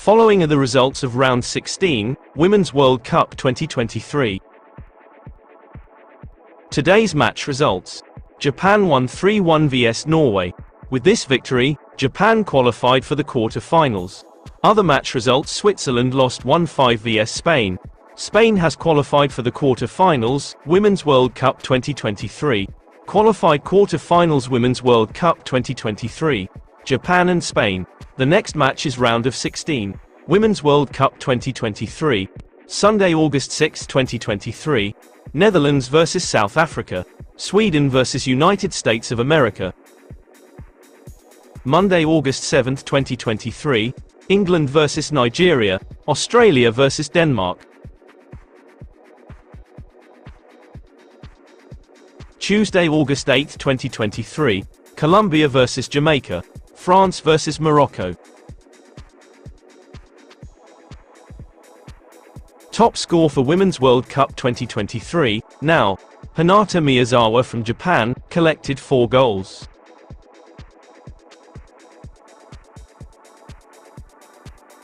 Following are the results of round 16, Women's World Cup 2023. Today's match results. Japan won 3-1 vs Norway. With this victory, Japan qualified for the quarter-finals. Other match results Switzerland lost 1-5 vs Spain. Spain has qualified for the quarter-finals, Women's World Cup 2023. Qualified quarter-finals Women's World Cup 2023. Japan and Spain. The next match is round of 16. Women's World Cup 2023. Sunday, August 6, 2023. Netherlands vs South Africa. Sweden vs United States of America. Monday, August 7, 2023. England vs Nigeria. Australia vs Denmark. Tuesday, August 8, 2023. Colombia vs Jamaica. France vs Morocco. Top score for Women's World Cup 2023, now, Hinata Miyazawa from Japan, collected 4 goals.